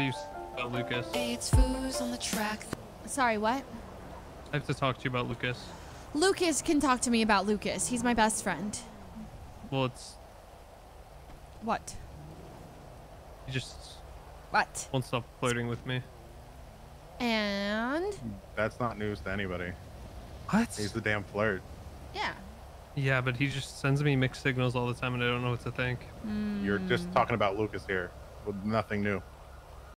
you about Lucas. It's foos on the track. Sorry, what? I have to talk to you about Lucas. Lucas can talk to me about Lucas. He's my best friend. Well, it's What? he just What? won't stop flirting with me. And That's not news to anybody. What? He's the damn flirt. yeah. Yeah, but he just sends me mixed signals all the time, and I don't know what to think. Hmm. You're just talking about Lucas here with nothing new.